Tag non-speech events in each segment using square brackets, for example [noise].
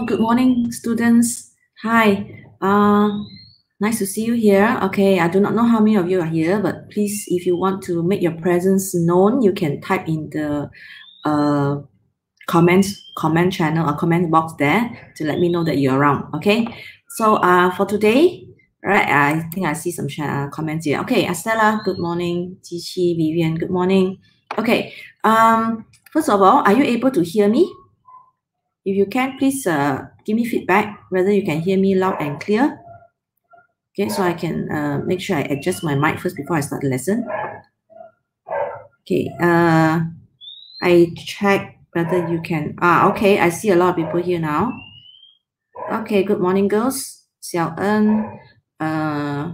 Good morning, students. Hi, uh, nice to see you here. Okay, I do not know how many of you are here, but please, if you want to make your presence known, you can type in the uh, comments comment channel or comment box there to let me know that you're around. Okay, so uh, for today, right, I think I see some uh, comments here. Okay, Estella, good morning. Jiqi, Vivian, good morning. Okay, um, first of all, are you able to hear me? If you can, please uh, give me feedback whether you can hear me loud and clear. Okay, so I can uh, make sure I adjust my mic first before I start the lesson. Okay, uh, I check whether you can. Ah, okay, I see a lot of people here now. Okay, good morning, girls. Xiao En, uh,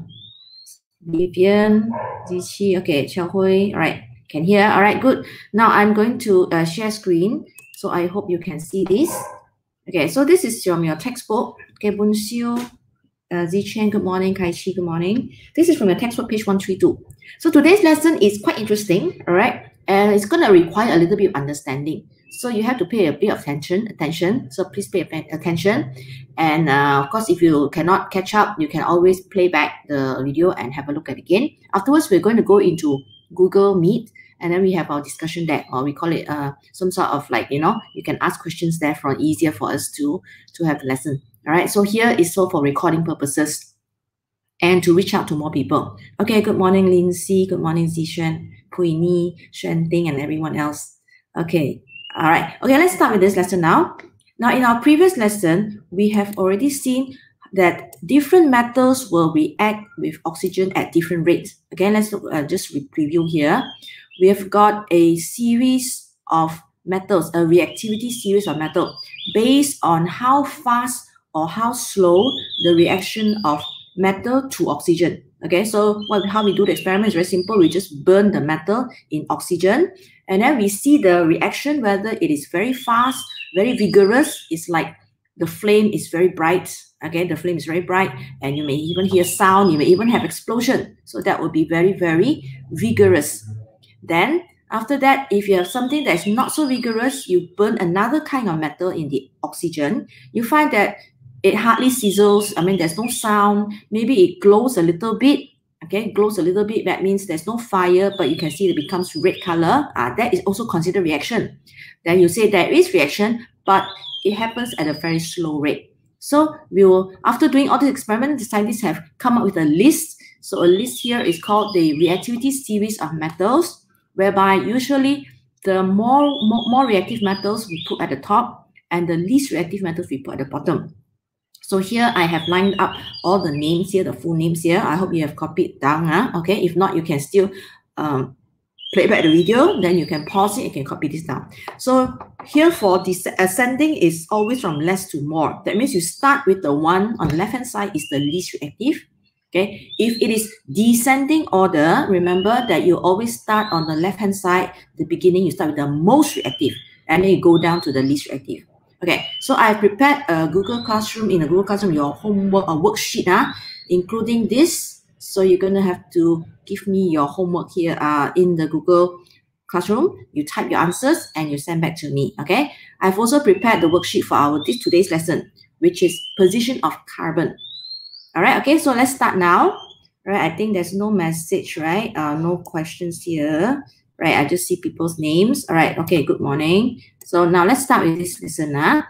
Vivian, Ziqi, okay, Xiao Hui, all right, can hear, all right, good. Now I'm going to uh, share screen so I hope you can see this. Okay, so this is from your textbook. Okay, Bun Xiu, uh, Zichen, good morning. Kai Chi, good morning. This is from your textbook, page 132. So today's lesson is quite interesting, all right? And it's going to require a little bit of understanding. So you have to pay a bit of attention, attention. So please pay attention. And uh, of course, if you cannot catch up, you can always play back the video and have a look at it again. Afterwards, we're going to go into Google Meet and then we have our discussion deck or we call it uh, some sort of like you know you can ask questions there for easier for us to to have lesson. All right so here is so for recording purposes and to reach out to more people. Okay good morning lindsay good morning zishan puini shen ting and everyone else. Okay all right okay let's start with this lesson now. Now in our previous lesson we have already seen that different metals will react with oxygen at different rates. Again, let's look, uh, just review here we have got a series of metals, a reactivity series of metal based on how fast or how slow the reaction of metal to oxygen. Okay, so what, how we do the experiment is very simple. We just burn the metal in oxygen and then we see the reaction, whether it is very fast, very vigorous. It's like the flame is very bright. Okay, the flame is very bright and you may even hear sound. You may even have explosion. So that would be very, very vigorous. Then after that, if you have something that is not so vigorous, you burn another kind of metal in the oxygen, you find that it hardly sizzles. I mean, there's no sound. Maybe it glows a little bit. Okay, glows a little bit. That means there's no fire, but you can see it becomes red color. Uh, that is also considered reaction. Then you say there is reaction, but it happens at a very slow rate. So we will, after doing all this experiment, the scientists have come up with a list. So a list here is called the reactivity series of metals whereby usually the more, more, more reactive metals we put at the top and the least reactive metals we put at the bottom. So here I have lined up all the names here, the full names here. I hope you have copied down. Huh? Okay, if not, you can still um, play back the video, then you can pause it, you can copy this down. So here for this ascending is always from less to more. That means you start with the one on the left-hand side is the least reactive. Okay, if it is descending order, remember that you always start on the left-hand side. The beginning, you start with the most reactive, and then you go down to the least reactive. Okay, so I prepared a Google Classroom in a Google Classroom your homework or worksheet, uh, including this. So you're gonna have to give me your homework here uh, in the Google Classroom. You type your answers and you send back to me. Okay, I've also prepared the worksheet for our this today's lesson, which is position of carbon. All right, okay, so let's start now. All right, I think there's no message, right? Uh, no questions here. Right, I just see people's names. All right, okay, good morning. So now let's start with this listener.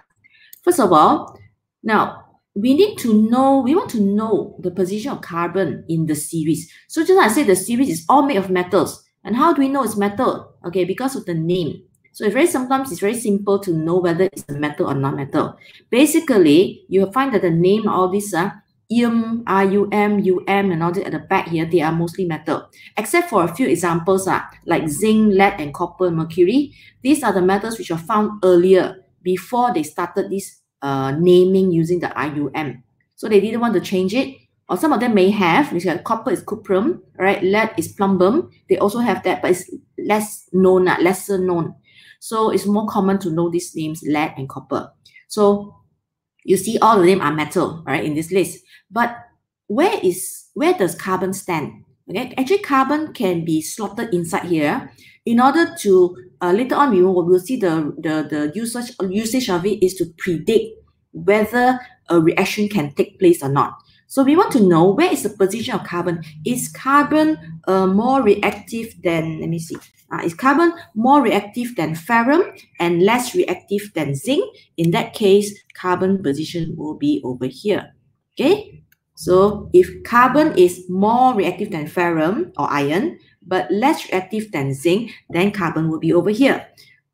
First of all, now we need to know, we want to know the position of carbon in the series. So just like I said, the series is all made of metals. And how do we know it's metal? Okay, because of the name. So it's very sometimes it's very simple to know whether it's a metal or non-metal. Basically, you will find that the name all these uh, IUM, RUM, UM, and all that at the back here, they are mostly metal. Except for a few examples uh, like zinc, lead, and copper, mercury. These are the metals which are found earlier before they started this uh, naming using the IUM. So they didn't want to change it. Or some of them may have, which are copper is cuprum, right? Lead is plumbum. They also have that, but it's less known, uh, lesser known. So it's more common to know these names, lead and copper. So you see all of them are metal, right, in this list. But where is where does carbon stand? Okay, actually carbon can be slotted inside here in order to uh, later on we will we'll see the, the the usage usage of it is to predict whether a reaction can take place or not. So we want to know where is the position of carbon. Is carbon uh, more reactive than, let me see, uh, is carbon more reactive than ferrum and less reactive than zinc? In that case, carbon position will be over here. Okay, so if carbon is more reactive than ferrum or iron, but less reactive than zinc, then carbon will be over here.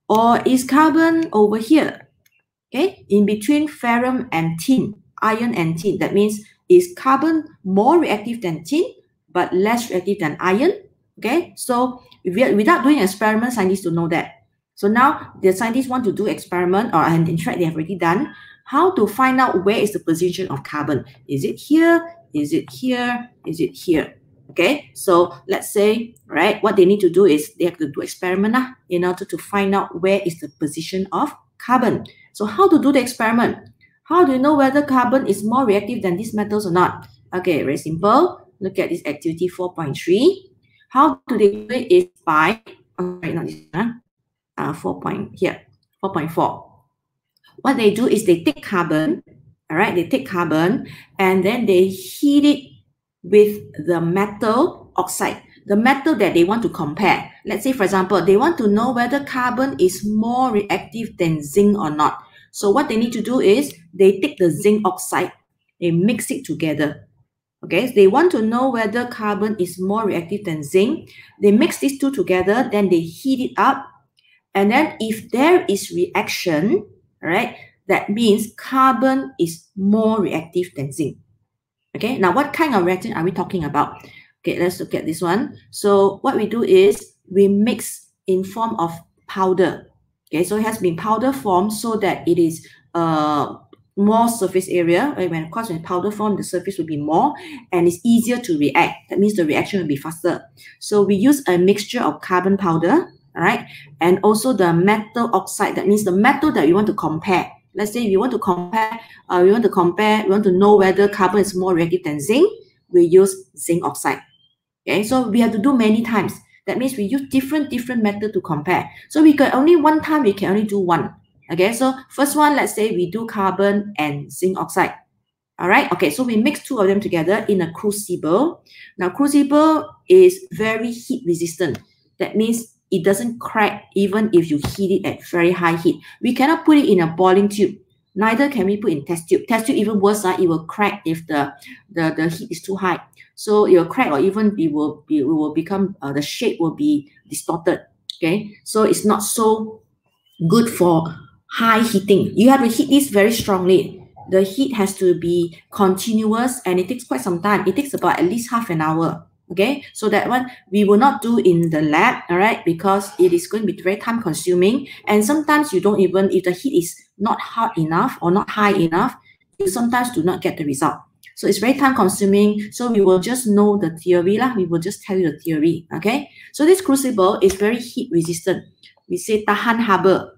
Or is carbon over here? Okay, in between ferrum and tin, iron and tin. That means is carbon more reactive than tin but less reactive than iron? Okay, so we without doing experiment, scientists to know that. So now the scientists want to do experiment, or and in fact they have already done, how to find out where is the position of carbon. Is it here? Is it here? Is it here? Okay, so let's say, right, what they need to do is they have to do experiment uh, in order to find out where is the position of carbon. So how to do the experiment? How do you know whether carbon is more reactive than these metals or not? Okay, very simple. Look at this activity 4.3. How do they do it is by, okay, not this one, uh, 4 point here, 4.4. What they do is they take carbon, all right, they take carbon and then they heat it with the metal oxide, the metal that they want to compare. Let's say, for example, they want to know whether carbon is more reactive than zinc or not. So what they need to do is they take the zinc oxide, they mix it together. Okay, they want to know whether carbon is more reactive than zinc. They mix these two together, then they heat it up. And then if there is reaction, right, that means carbon is more reactive than zinc. Okay, now what kind of reaction are we talking about? Okay, let's look at this one. So what we do is we mix in form of powder. Okay, so it has been powder form so that it is uh, more surface area. When of course when powder form, the surface will be more and it's easier to react. That means the reaction will be faster. So we use a mixture of carbon powder, right, and also the metal oxide. That means the metal that you want to compare. Let's say we want to compare, uh, we want to compare, we want to know whether carbon is more reactive than zinc. We use zinc oxide. Okay, so we have to do many times. That means we use different, different method to compare. So we can only one time, we can only do one. Okay, so first one, let's say we do carbon and zinc oxide. All right, okay, so we mix two of them together in a crucible. Now, crucible is very heat resistant. That means it doesn't crack even if you heat it at very high heat. We cannot put it in a boiling tube. Neither can we put in test tube. Test tube even worse, uh, it will crack if the, the, the heat is too high. So it will crack or even it will, be, it will become, uh, the shape will be distorted. Okay, so it's not so good for high heating. You have to heat this very strongly. The heat has to be continuous and it takes quite some time. It takes about at least half an hour. Okay, so that one we will not do in the lab, all right, because it is going to be very time consuming. And sometimes you don't even, if the heat is not hot enough or not high enough, you sometimes do not get the result. So it's very time consuming. So we will just know the theory lah. We will just tell you the theory. Okay. So this crucible is very heat resistant. We say tahan haba.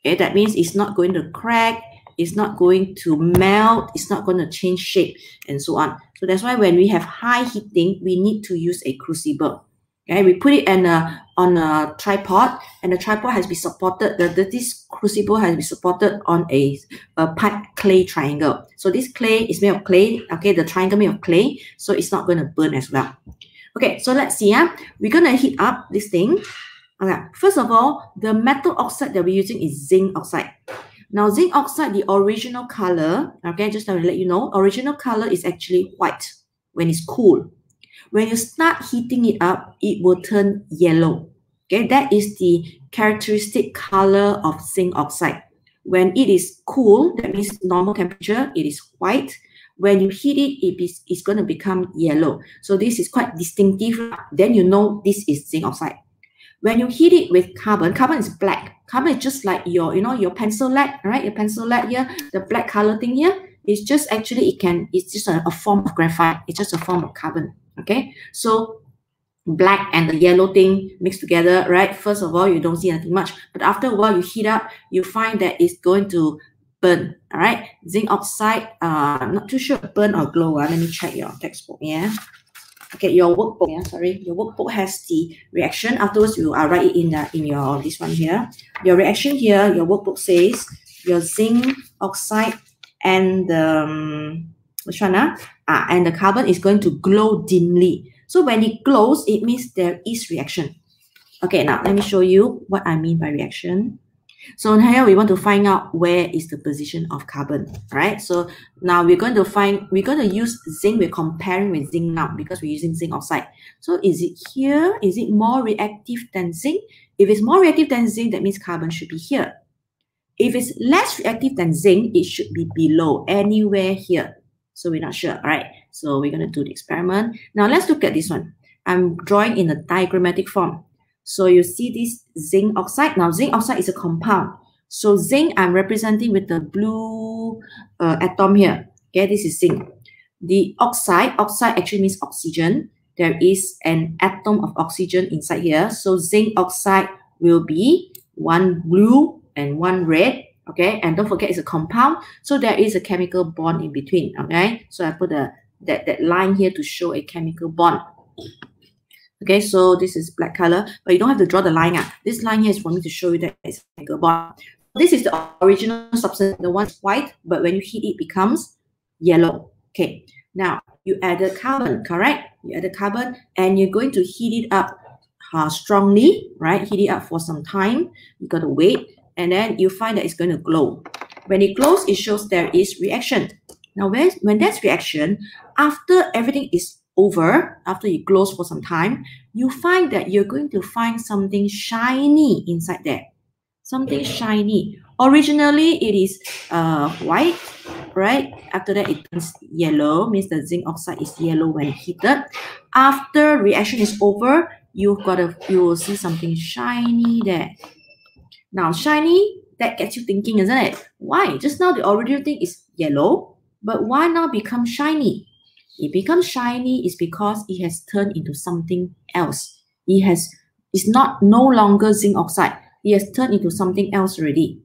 Okay. That means it's not going to crack. It's not going to melt. It's not going to change shape and so on. So that's why when we have high heating, we need to use a crucible. Okay, we put it in a, on a tripod and the tripod has been supported, the, the this crucible has been supported on a, a pipe clay triangle. So this clay is made of clay, okay, the triangle made of clay, so it's not going to burn as well. Okay, so let's see, yeah, we're going to heat up this thing. Okay, first of all, the metal oxide that we're using is zinc oxide. Now, zinc oxide, the original color, okay, just to let you know, original color is actually white when it's cool. When you start heating it up, it will turn yellow. Okay, that is the characteristic color of zinc oxide. When it is cool, that means normal temperature, it is white. When you heat it, it is it's going to become yellow. So this is quite distinctive. Then you know this is zinc oxide. When you heat it with carbon, carbon is black. Carbon is just like your, you know, your pencil lead, right? Your pencil lead here, the black color thing here. It's just actually, it can, it's just a, a form of graphite. It's just a form of carbon. Okay, so black and the yellow thing mixed together, right? First of all, you don't see anything much, but after a while you heat up, you find that it's going to burn. All right, zinc oxide. Uh, I'm not too sure burn or glow. Uh. Let me check your textbook. Yeah. Okay, your workbook. Yeah, sorry, your workbook has the reaction. Afterwards, you are write it in the in your this one here. Your reaction here, your workbook says your zinc oxide and the um, one? Uh? Ah, and the carbon is going to glow dimly. So when it glows, it means there is reaction. Okay, now let me show you what I mean by reaction. So here we want to find out where is the position of carbon, right? So now we're going to find, we're going to use zinc, we're comparing with zinc now because we're using zinc oxide. So is it here? Is it more reactive than zinc? If it's more reactive than zinc, that means carbon should be here. If it's less reactive than zinc, it should be below, anywhere here. So we're not sure, all right? So we're going to do the experiment. Now let's look at this one. I'm drawing in a diagrammatic form. So you see this zinc oxide. Now zinc oxide is a compound. So zinc I'm representing with the blue uh, atom here. Okay, this is zinc. The oxide, oxide actually means oxygen. There is an atom of oxygen inside here. So zinc oxide will be one blue and one red. Okay, and don't forget it's a compound. So there is a chemical bond in between. Okay, so I put a that, that line here to show a chemical bond. Okay, so this is black color, but you don't have to draw the line. Ah. This line here is for me to show you that it's a chemical bond. This is the original substance, the one's white, but when you heat it, becomes yellow. Okay, now you add the carbon, correct? You add the carbon and you're going to heat it up uh, strongly, right? Heat it up for some time. You got to wait and then you find that it's going to glow. When it glows, it shows there is reaction. Now, when, when there's reaction, after everything is over, after it glows for some time, you find that you're going to find something shiny inside there. Something shiny. Originally, it is uh, white, right? After that, it turns yellow, means the zinc oxide is yellow when heated. After reaction is over, you've got a, you will see something shiny there. Now, shiny, that gets you thinking, isn't it? Why? Just now, the original thing is yellow, but why now become shiny? It becomes shiny is because it has turned into something else. It has it's not no longer zinc oxide. It has turned into something else already.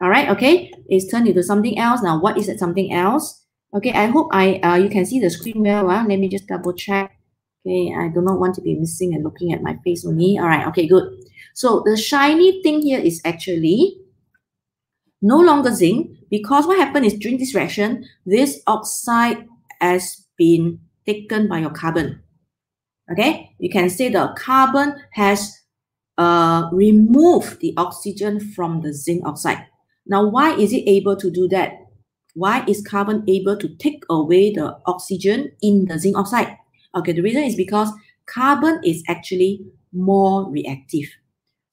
All right, okay. It's turned into something else. Now, what is that something else? Okay, I hope I uh, you can see the screen well. Uh. Let me just double check. Okay, I do not want to be missing and looking at my face only. All right, okay, good. So the shiny thing here is actually no longer zinc because what happened is during this reaction, this oxide has been taken by your carbon. Okay, you can say the carbon has uh, removed the oxygen from the zinc oxide. Now, why is it able to do that? Why is carbon able to take away the oxygen in the zinc oxide? Okay, the reason is because carbon is actually more reactive.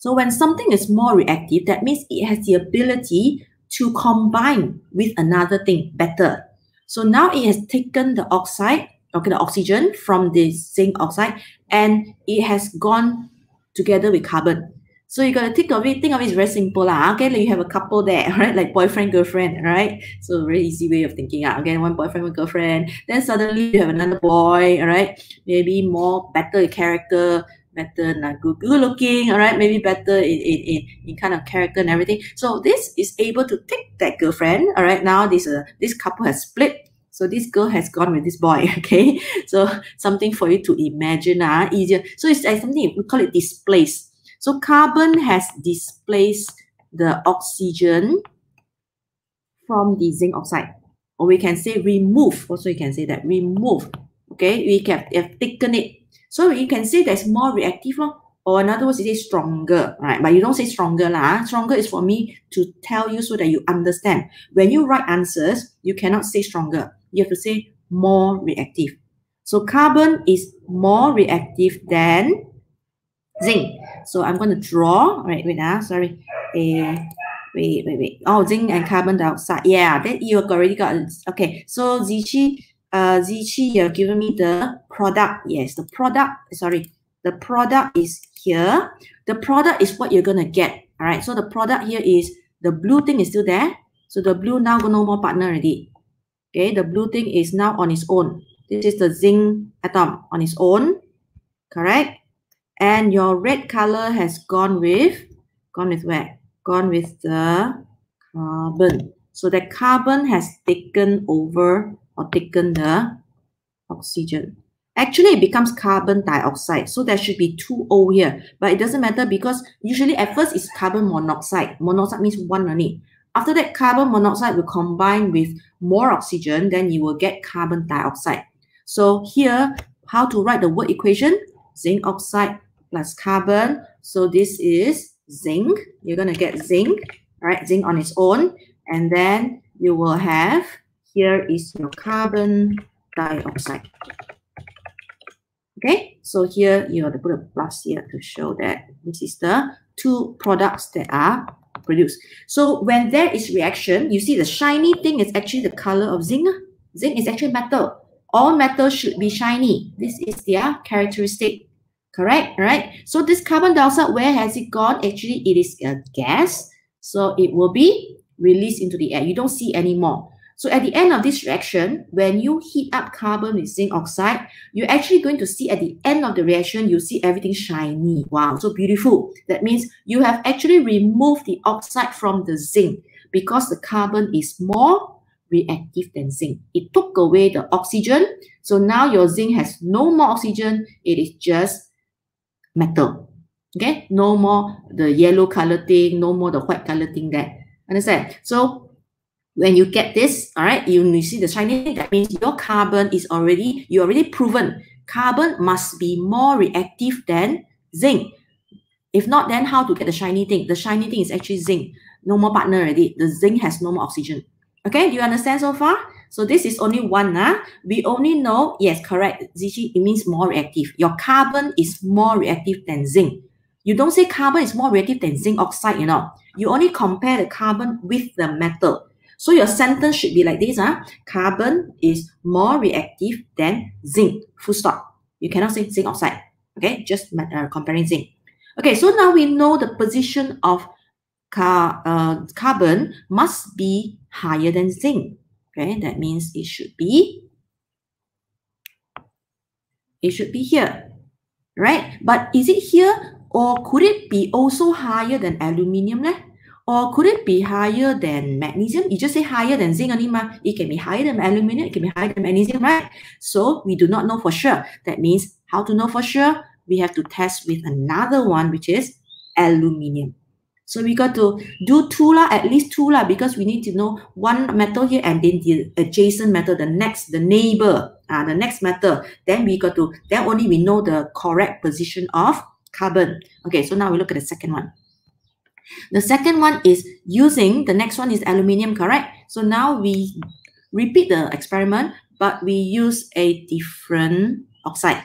So when something is more reactive, that means it has the ability to combine with another thing better. So now it has taken the oxide, okay, the oxygen from the zinc oxide, and it has gone together with carbon. So you got to think of it, think of it very simple. lah. Okay, like you have a couple there, [laughs] right? Like boyfriend, girlfriend, right? So very easy way of thinking. Uh. Again, one boyfriend, one girlfriend. Then suddenly you have another boy, all right? Maybe more better character, better not good, good looking, all right, maybe better in, in, in, in kind of character and everything. So this is able to take that girlfriend, all right, now this uh, this couple has split. So this girl has gone with this boy, [laughs] okay? So something for you to imagine, uh, easier. So it's like something, we call it displaced. So carbon has displaced the oxygen from the zinc oxide. Or we can say remove, also you can say that, remove, okay? We can have taken it so you can say that's more reactive, lor. or in other words, it is stronger, right? But you don't say stronger. Lah. Stronger is for me to tell you so that you understand. When you write answers, you cannot say stronger. You have to say more reactive. So carbon is more reactive than zinc. So I'm going to draw, right, wait, ah, sorry. Uh, wait, wait, wait. Oh, zinc and carbon dioxide. Yeah, that you already got. Okay, so Zichi uh, Zichi, you've given me the product. Yes, the product, sorry, the product is here. The product is what you're going to get. All right, so the product here is the blue thing is still there. So the blue now no more partner already. Okay, the blue thing is now on its own. This is the zinc atom on its own, correct? And your red color has gone with, gone with where? Gone with the carbon. So the carbon has taken over or taken the oxygen. Actually, it becomes carbon dioxide. So there should be two O here. But it doesn't matter because usually at first it's carbon monoxide. Monoxide means one only. After that, carbon monoxide will combine with more oxygen, then you will get carbon dioxide. So here, how to write the word equation? Zinc oxide plus carbon. So this is zinc. You're going to get zinc, right? Zinc on its own. And then you will have, here is your carbon dioxide. Okay, so here you have to put a plus here to show that this is the two products that are produced. So when there is reaction, you see the shiny thing is actually the color of zinc. Zinc is actually metal. All metal should be shiny. This is their characteristic. Correct, right? So this carbon dioxide, where has it gone? Actually, it is a gas. So it will be released into the air. You don't see anymore. So at the end of this reaction, when you heat up carbon with zinc oxide, you're actually going to see at the end of the reaction, you see everything shiny. Wow, so beautiful. That means you have actually removed the oxide from the zinc because the carbon is more reactive than zinc. It took away the oxygen. So now your zinc has no more oxygen. It is just metal. Okay, no more the yellow color thing, no more the white color thing there. Understand? So when you get this, all right, you, you see the shiny, thing, that means your carbon is already, you already proven carbon must be more reactive than zinc. If not, then how to get the shiny thing? The shiny thing is actually zinc. No more partner already. The zinc has no more oxygen. Okay, do you understand so far? So this is only one. Huh? We only know, yes, correct. ZG, it means more reactive. Your carbon is more reactive than zinc. You don't say carbon is more reactive than zinc oxide, you know. You only compare the carbon with the metal. So your sentence should be like this. Huh? Carbon is more reactive than zinc. Full stop. You cannot say zinc oxide. Okay, just uh, comparing zinc. Okay, so now we know the position of car, uh, carbon must be higher than zinc. Okay, that means it should be it should be here, right? But is it here or could it be also higher than aluminium? Leh? Or could it be higher than magnesium? You just say higher than zinc only, ma. It can be higher than aluminum, it can be higher than magnesium, right? So we do not know for sure. That means how to know for sure? We have to test with another one, which is aluminium. So we got to do two lah, at least two lah, because we need to know one metal here and then the adjacent metal, the next, the neighbor, uh, the next metal. Then we got to, then only we know the correct position of carbon. Okay, so now we look at the second one. The second one is using, the next one is aluminium, correct? So now we repeat the experiment, but we use a different oxide.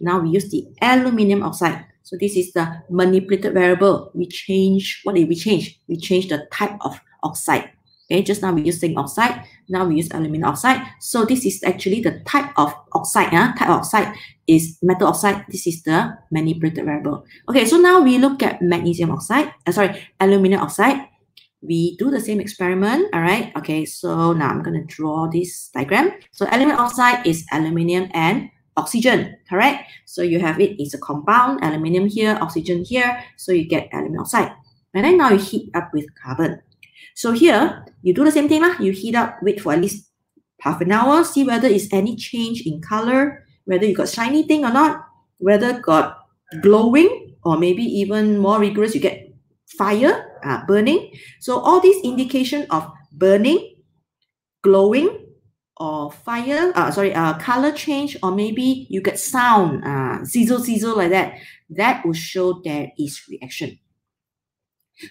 Now we use the aluminium oxide. So this is the manipulated variable. We change, what did we change? We change the type of oxide. Okay, just now we use zinc oxide. Now we use aluminum oxide. So this is actually the type of oxide. Uh, type of oxide is metal oxide. This is the manipulated variable. Okay, so now we look at magnesium oxide. Uh, sorry, aluminum oxide. We do the same experiment. All right. Okay, so now I'm going to draw this diagram. So aluminum oxide is aluminium and oxygen, correct? So you have it, it's a compound, aluminium here, oxygen here. So you get aluminum oxide. And then now you heat up with carbon. So here, you do the same thing. Lah. You heat up, wait for at least half an hour, see whether is any change in color, whether you got shiny thing or not, whether got glowing or maybe even more rigorous, you get fire, uh, burning. So all these indication of burning, glowing, or fire, uh, sorry, uh, color change, or maybe you get sound, uh, sizzle, sizzle like that, that will show there is reaction.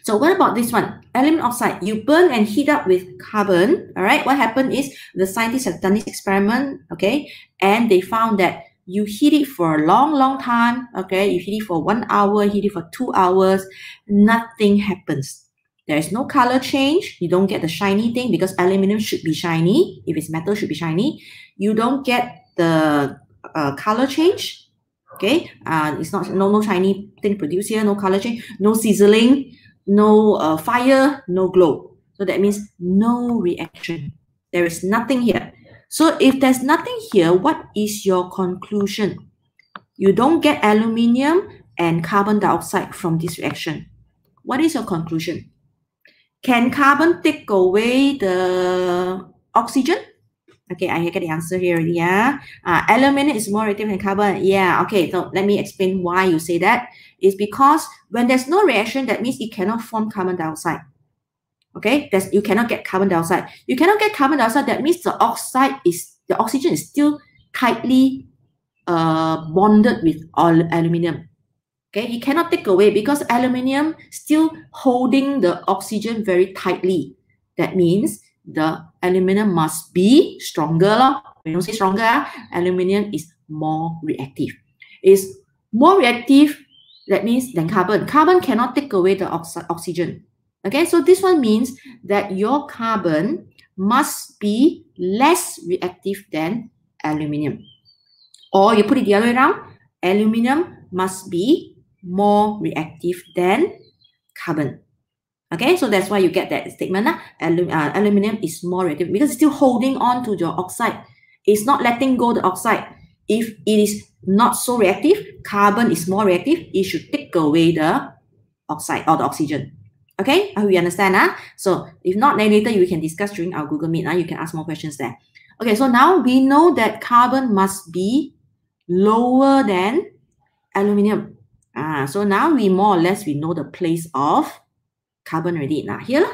So what about this one? Aluminum oxide. You burn and heat up with carbon. All right. What happened is the scientists have done this experiment. Okay. And they found that you heat it for a long, long time. Okay. You heat it for one hour, heat it for two hours. Nothing happens. There is no color change. You don't get the shiny thing because aluminum should be shiny. If it's metal, should be shiny. You don't get the uh, color change. Okay. Uh, it's not no no shiny thing produced here. No color change. No sizzling no uh, fire, no glow. So that means no reaction. There is nothing here. So if there's nothing here, what is your conclusion? You don't get aluminium and carbon dioxide from this reaction. What is your conclusion? Can carbon take away the oxygen? Okay, I get the answer here. Yeah. Uh, aluminum is more reactive than carbon. Yeah. Okay. So let me explain why you say that. It's because when there's no reaction, that means it cannot form carbon dioxide. Okay, that's you cannot get carbon dioxide. You cannot get carbon dioxide. That means the oxide is the oxygen is still tightly uh, bonded with all aluminium. Okay, you cannot take away because aluminium still holding the oxygen very tightly. That means the aluminium must be stronger. When you say stronger, ah, aluminium is more reactive. Is more reactive, that means than carbon. Carbon cannot take away the oxi oxygen. Okay, so this one means that your carbon must be less reactive than aluminium. Or you put it the other way around, aluminium must be more reactive than carbon. Okay, so that's why you get that statement. Uh, alum, uh, aluminium is more reactive because it's still holding on to your oxide. It's not letting go the oxide. If it is not so reactive, carbon is more reactive, it should take away the oxide or the oxygen. Okay, I hope you understand. Uh? So if not, then later you can discuss during our Google Meet. Uh? You can ask more questions there. Okay, so now we know that carbon must be lower than aluminium. Ah, so now we more or less we know the place of carbon already. Now here,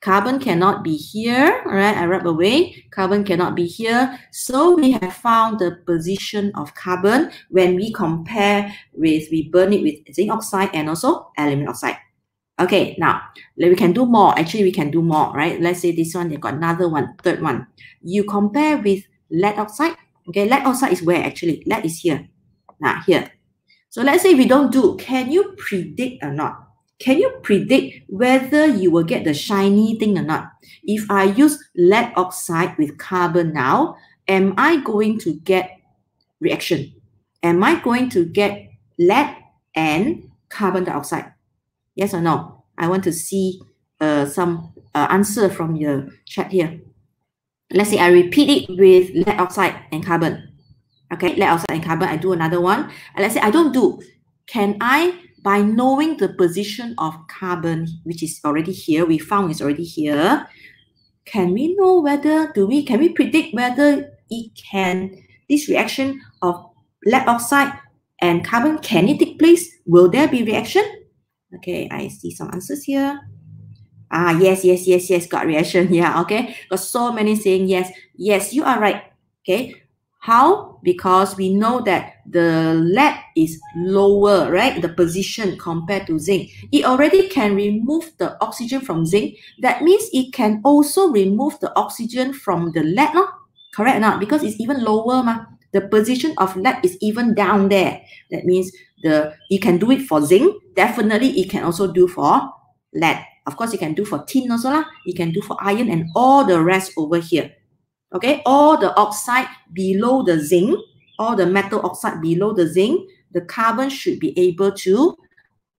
carbon cannot be here. All right, I rub away. Carbon cannot be here. So we have found the position of carbon when we compare with, we burn it with zinc oxide and also aluminum oxide. Okay, now we can do more. Actually, we can do more, right? Let's say this one, they got another one, third one. You compare with lead oxide. Okay, lead oxide is where actually? Lead is here. Now, here. So let's say we don't do, can you predict or not? Can you predict whether you will get the shiny thing or not? If I use lead oxide with carbon now, am I going to get reaction? Am I going to get lead and carbon dioxide? Yes or no? I want to see uh, some uh, answer from your chat here. Let's say I repeat it with lead oxide and carbon. Okay, lead oxide and carbon. I do another one. And let's say I don't do. Can I by knowing the position of carbon, which is already here, we found it's already here, can we know whether, do we, can we predict whether it can, this reaction of lead oxide and carbon, can it take place? Will there be reaction? Okay, I see some answers here. Ah, yes, yes, yes, yes, got reaction. [laughs] Yeah, okay. Got so many saying yes. Yes, you are right. Okay. How? Because we know that the lead is lower, right? The position compared to zinc. It already can remove the oxygen from zinc. That means it can also remove the oxygen from the lead, no? Correct or not? Because it's even lower, ma. The position of lead is even down there. That means the you can do it for zinc. Definitely, it can also do for lead. Of course, you can do for tin also lah. You can do for iron and all the rest over here. Okay, all the oxide below the zinc, all the metal oxide below the zinc, the carbon should be able to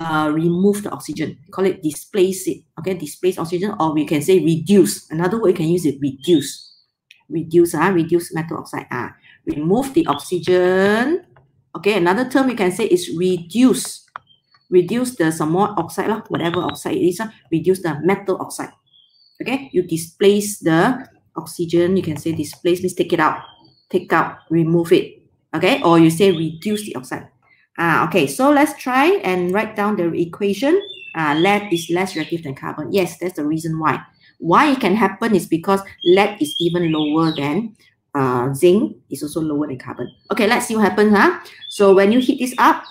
uh, remove the oxygen. We call it displace it. Okay, displace oxygen, or we can say reduce. Another way you can use it reduce. Reduce, uh, reduce metal oxide. Uh, remove the oxygen. Okay, another term we can say is reduce. Reduce the some more oxide, lah, whatever oxide it is, uh, reduce the metal oxide. Okay, you displace the oxygen, you can say displace means take it out, take out, remove it. Okay, or you say reduce the oxide. Ah, okay, so let's try and write down the equation. Uh, lead is less reactive than carbon. Yes, that's the reason why. Why it can happen is because lead is even lower than uh, zinc is also lower than carbon. Okay, let's see what happens. Huh? So when you heat this up,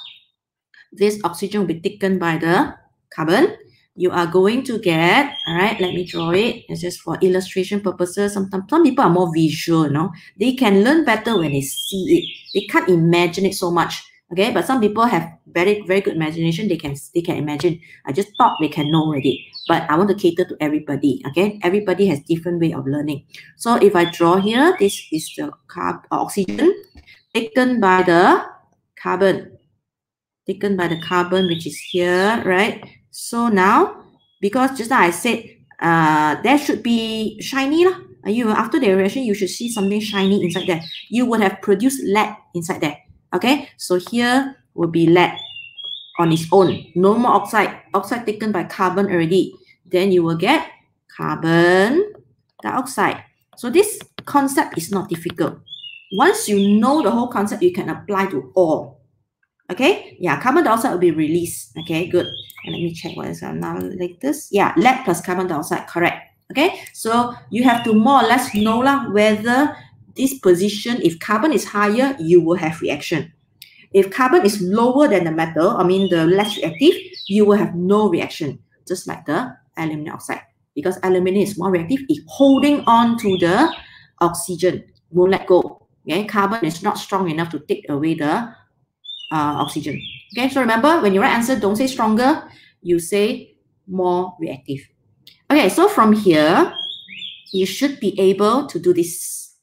this oxygen will be taken by the carbon you are going to get, all right, let me draw it. It's just for illustration purposes. Sometimes some people are more visual, you know. They can learn better when they see it. They can't imagine it so much. Okay, but some people have very, very good imagination. They can they can imagine. I just thought they can know already. But I want to cater to everybody. Okay, everybody has different way of learning. So if I draw here, this is the carb uh, oxygen taken by the carbon. Taken by the carbon, which is here, right? So now, because just now I said uh, there should be shiny. Lah. You after the reaction, you should see something shiny inside there. You would have produced lead inside there. Okay, so here will be lead on its own. No more oxide. Oxide taken by carbon already. Then you will get carbon dioxide. So this concept is not difficult. Once you know the whole concept, you can apply to all. Okay, yeah, carbon dioxide will be released. Okay, good. And let me check what is now like this. Yeah, lead plus carbon dioxide, correct. Okay, so you have to more or less know lah whether this position, if carbon is higher, you will have reaction. If carbon is lower than the metal, I mean the less reactive, you will have no reaction, just like the aluminum oxide. Because aluminum is more reactive, it's holding on to the oxygen, won't let go. Okay, carbon is not strong enough to take away the uh, oxygen. Okay, so remember when you write answer, don't say stronger, you say more reactive. Okay, so from here, you should be able to do this.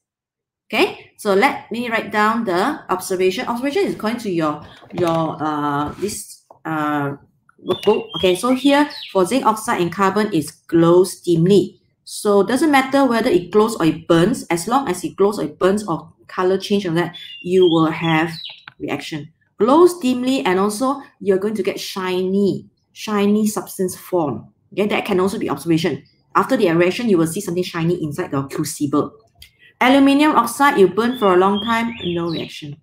Okay, so let me write down the observation. Observation is according to your your uh this uh workbook. Okay, so here for zinc oxide and carbon is glows dimly. So doesn't matter whether it glows or it burns, as long as it glows or it burns or color change on that, you will have reaction glows dimly and also you're going to get shiny, shiny substance form. Okay, that can also be observation. After the reaction, you will see something shiny inside the crucible. Aluminium oxide, you burn for a long time, no reaction.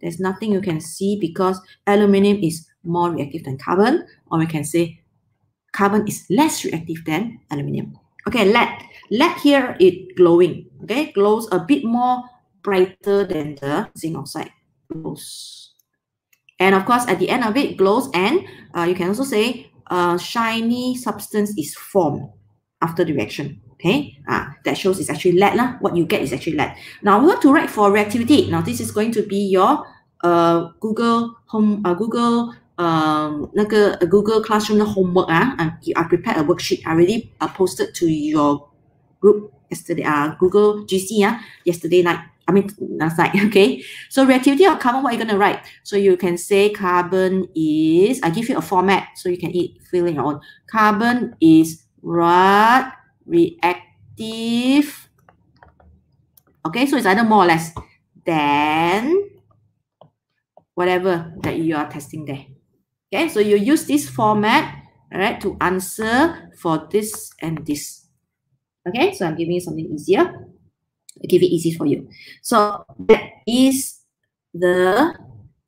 There's nothing you can see because aluminium is more reactive than carbon, or we can say carbon is less reactive than aluminium. Okay, lead. Lead here it glowing. Okay, glows a bit more brighter than the zinc oxide. Glows. And of course, at the end of it, glows and uh, you can also say a shiny substance is formed after the reaction. Okay, uh, that shows it's actually lead. Lah. What you get is actually lead. Now we want to write for reactivity. Now this is going to be your uh, Google home uh, Google um, 那个 uh, Google Classroom homework ah. I prepared a worksheet. I already uh, posted to your group yesterday. Uh, Google GC ah, yesterday night. I mean, last night, [laughs] okay? So reactivity of carbon, what are you going to write? So you can say carbon is, I give you a format so you can eat, fill in your own. Carbon is what? Reactive. Okay, so it's either more or less than whatever that you are testing there. Okay, so you use this format, all right, to answer for this and this. Okay, so I'm giving you something easier give it easy for you. So that is the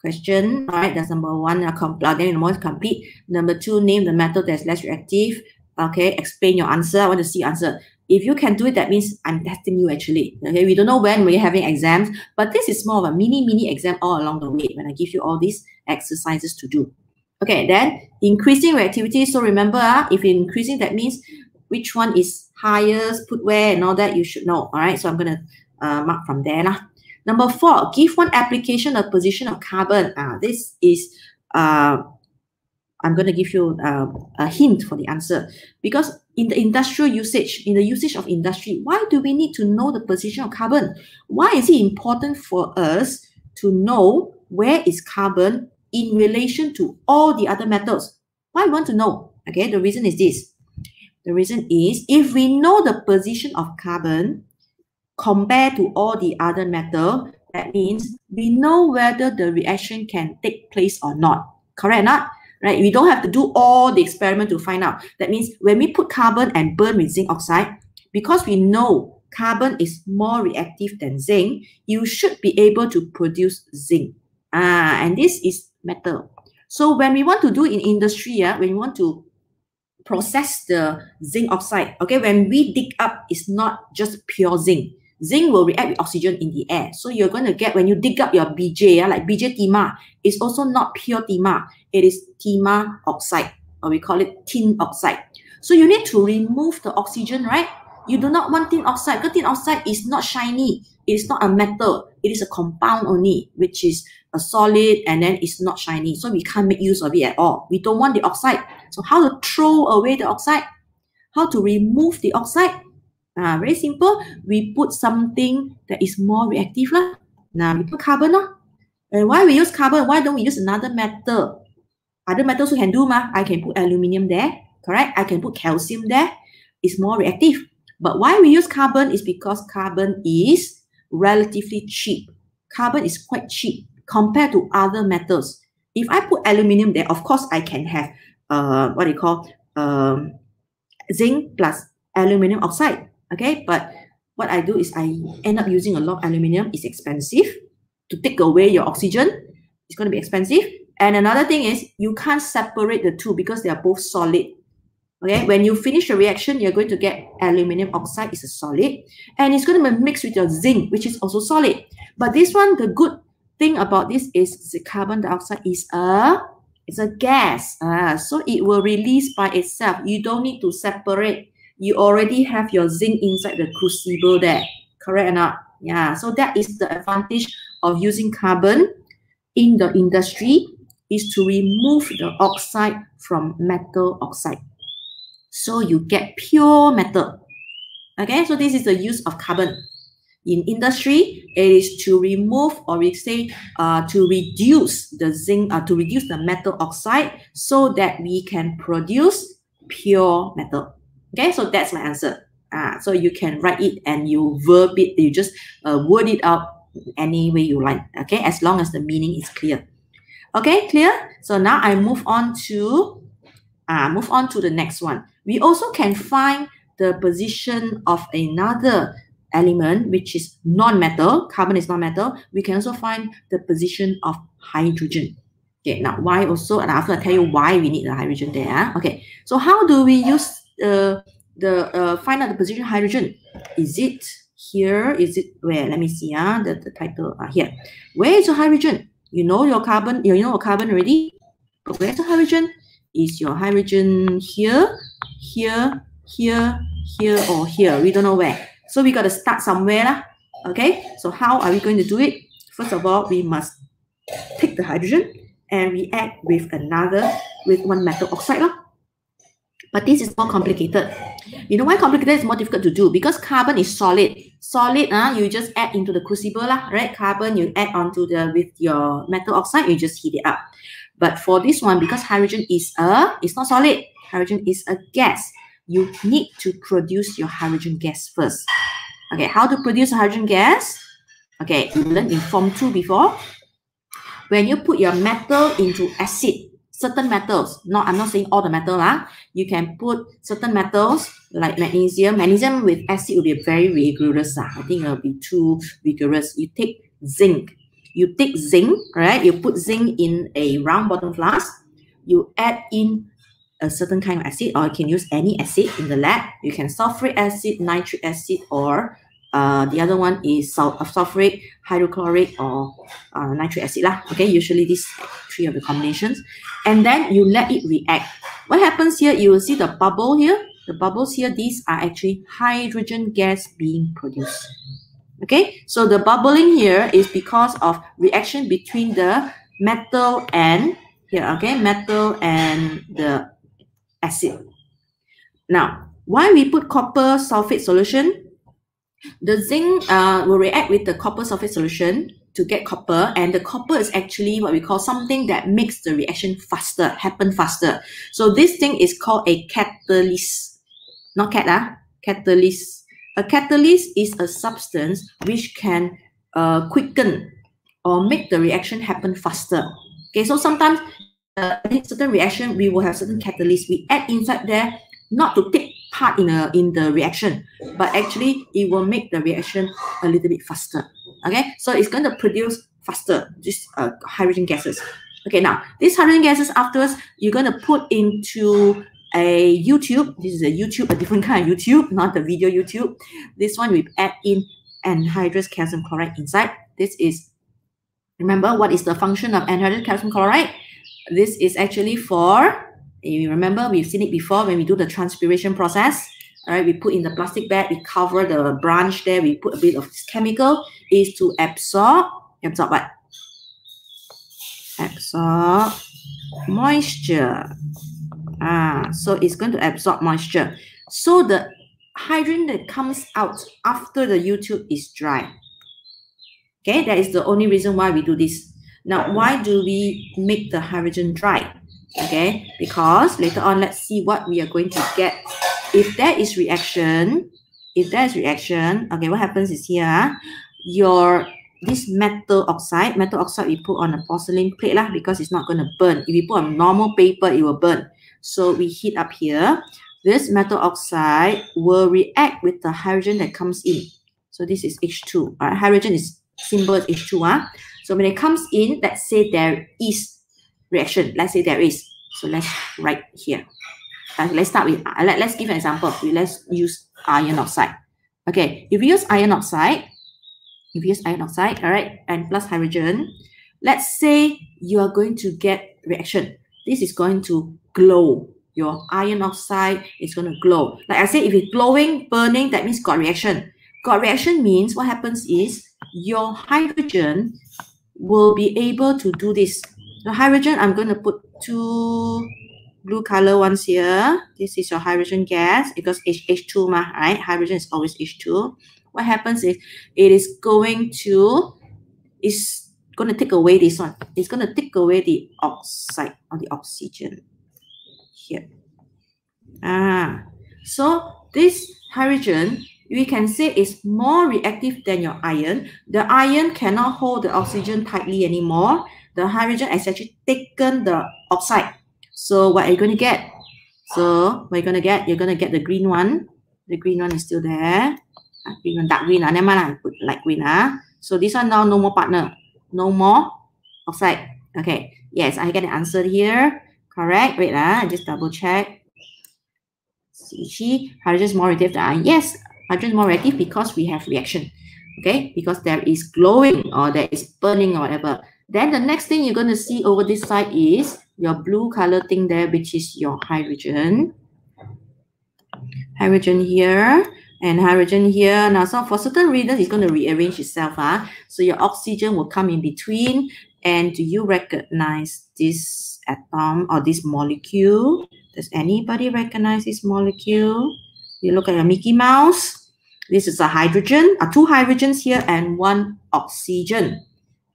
question. All right, that's number one. Uh, complete. Then more complete. Number two, name the metal that's less reactive. Okay, explain your answer. I want to see your answer. If you can do it, that means I'm testing you actually. Okay, we don't know when we're having exams, but this is more of a mini, mini exam all along the way when I give you all these exercises to do. Okay, then increasing reactivity. So remember, uh, if increasing, that means which one is highest, put where and all that, you should know. All right, so I'm going to uh, mark from there. Lah. Number four, give one application of position of carbon. Uh, this is, uh, I'm going to give you uh, a hint for the answer. Because in the industrial usage, in the usage of industry, why do we need to know the position of carbon? Why is it important for us to know where is carbon in relation to all the other metals? Why we want to know? Okay, the reason is this. The reason is if we know the position of carbon compared to all the other metal, that means we know whether the reaction can take place or not. Correct not? Right? We don't have to do all the experiment to find out. That means when we put carbon and burn with zinc oxide, because we know carbon is more reactive than zinc, you should be able to produce zinc. Ah, and this is metal. So when we want to do in industry, yeah, when we want to process the zinc oxide. Okay, when we dig up, it's not just pure zinc. Zinc will react with oxygen in the air. So you're going to get, when you dig up your bijih, like bijih timah, it's also not pure timah. It is timah oxide, or we call it tin oxide. So you need to remove the oxygen, right? You do not want tin oxide because tin oxide is not shiny. It is not a metal. It is a compound only, which is a solid and then it's not shiny. So we can't make use of it at all. We don't want the oxide. So how to throw away the oxide? How to remove the oxide? Uh, very simple. We put something that is more reactive. Lah. Now we put carbon. Lah. And why we use carbon? Why don't we use another metal? Other metals we can do. Ma. I can put aluminium there. Correct? I can put calcium there. It's more reactive. But why we use carbon is because carbon is relatively cheap. Carbon is quite cheap compared to other metals. If I put aluminium there, of course I can have uh, what do you call um, zinc plus aluminium oxide. Okay, but what I do is I end up using a lot of aluminium. It's expensive to take away your oxygen. It's going to be expensive. And another thing is you can't separate the two because they are both solid. Okay, when you finish the reaction, you're going to get aluminum oxide is a solid, and it's going to be mixed with your zinc, which is also solid. But this one, the good thing about this is the carbon dioxide is a it's a gas. Uh, so it will release by itself. You don't need to separate. You already have your zinc inside the crucible there. Correct or not? Yeah. So that is the advantage of using carbon in the industry is to remove the oxide from metal oxide. So you get pure metal. Okay, so this is the use of carbon. In industry, it is to remove or we say uh, to reduce the zinc, uh, to reduce the metal oxide so that we can produce pure metal. Okay, so that's my answer. Uh, so you can write it and you verb it, you just uh, word it out any way you like. Okay, as long as the meaning is clear. Okay, clear? So now I move on to uh, move on to the next one. We also can find the position of another element which is non-metal, carbon is non-metal, we can also find the position of hydrogen. Okay, now why also, and after I tell you why we need the hydrogen there. Ah? Okay, so how do we use uh, the uh, find out the position hydrogen? Is it here? Is it where? Let me see. Uh, the, the title uh, here. Where is your hydrogen? You know your carbon, you know your carbon already? But where's the hydrogen? Is your hydrogen here, here, here, here, or here? We don't know where. So we got to start somewhere. Lah. Okay, so how are we going to do it? First of all, we must take the hydrogen and react with another, with one metal oxide. Lah. But this is more complicated. You know why complicated is more difficult to do? Because carbon is solid. Solid, uh, you just add into the crucible, lah, right? Carbon, you add onto the, with your metal oxide, you just heat it up. But for this one, because hydrogen is a, it's not solid. Hydrogen is a gas you need to produce your hydrogen gas first. Okay, how to produce hydrogen gas? Okay, you learned in Form 2 before. When you put your metal into acid, certain metals, not I'm not saying all the metal, lah, you can put certain metals like magnesium. Magnesium with acid will be very rigorous. Uh, I think it will be too rigorous. You take zinc. You take zinc, right? You put zinc in a round bottom flask. You add in a certain kind of acid, or you can use any acid in the lab. You can sulfuric acid, nitric acid, or uh, the other one is sul uh, sulfuric, hydrochloric, or uh, nitric acid. Lah. Okay, usually these three of the combinations. And then you let it react. What happens here, you will see the bubble here. The bubbles here, these are actually hydrogen gas being produced. Okay, so the bubbling here is because of reaction between the metal and here, okay, metal and the acid. Now, why we put copper sulfate solution? The zinc uh, will react with the copper sulfate solution to get copper and the copper is actually what we call something that makes the reaction faster, happen faster. So this thing is called a catalyst. Not cat, ah, catalyst. A catalyst is a substance which can uh, quicken or make the reaction happen faster. Okay, so sometimes uh, certain reaction, we will have certain catalysts. We add inside there not to take part in a in the reaction, but actually it will make the reaction a little bit faster. Okay, so it's going to produce faster this uh, hydrogen gases. Okay, now these hydrogen gases afterwards you're going to put into a U-tube. This is a U-tube, a different kind of YouTube, not the video YouTube. This one we add in anhydrous calcium chloride inside. This is remember what is the function of anhydrous calcium chloride? This is actually for, you remember we've seen it before when we do the transpiration process. All right, we put in the plastic bag, we cover the branch there, we put a bit of this chemical, is to absorb, absorb what? Absorb moisture. Ah, so it's going to absorb moisture. So the hydrogen that comes out after the U-tube is dry. Okay, that is the only reason why we do this. Now, why do we make the hydrogen dry? Okay, because later on, let's see what we are going to get. If there is reaction, if there is reaction, okay, what happens is here, your this metal oxide, metal oxide we put on a porcelain plate lah because it's not going to burn. If we put on normal paper, it will burn. So we heat up here. This metal oxide will react with the hydrogen that comes in. So this is H2. Right? Hydrogen is symbol H2. Uh. So when it comes in, let's say there is reaction. Let's say there is. So let's write here. Uh, let's start with, uh, let, let's give an example. Let's use iron oxide. Okay, if we use iron oxide, if we use iron oxide, all right, and plus hydrogen, let's say you are going to get reaction. This is going to glow. Your iron oxide is going to glow. Like I said, if it's glowing, burning, that means got reaction. Got reaction means what happens is your hydrogen will be able to do this. The hydrogen, I'm going to put two blue color ones here. This is your hydrogen gas because H, H2 ma, right? Hydrogen is always H2. What happens is it is going to, is going to take away this one. It's going to take away the oxide or the oxygen here. Ah, so this hydrogen we can say it's more reactive than your iron. The iron cannot hold the oxygen tightly anymore. The hydrogen has actually taken the oxide. So what are you going to get? So what are you going to get? You're going to get the green one. The green one is still there. Uh, green one, dark green. Uh, never mind, I put light green. Uh. So this one now no more partner. No more oxide. Okay. Yes, I get the answer here. Correct. Wait, uh, just double check. See, hydrogen is more reactive than iron. Yes, hydrogen is more reactive because we have reaction. Okay, because there is glowing or there is burning or whatever. Then the next thing you're going to see over this side is your blue color thing there, which is your hydrogen. Hydrogen here and hydrogen here. Now, so for certain reasons, it's going to rearrange itself. Huh? So your oxygen will come in between. And do you recognize this atom or this molecule? Does anybody recognize this molecule? You look at your Mickey Mouse. This is a hydrogen, uh, two hydrogens here and one oxygen.